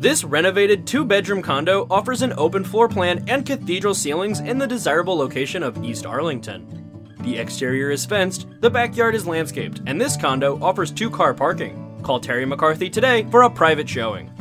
This renovated two bedroom condo offers an open floor plan and cathedral ceilings in the desirable location of East Arlington. The exterior is fenced, the backyard is landscaped, and this condo offers two car parking. Call Terry McCarthy today for a private showing.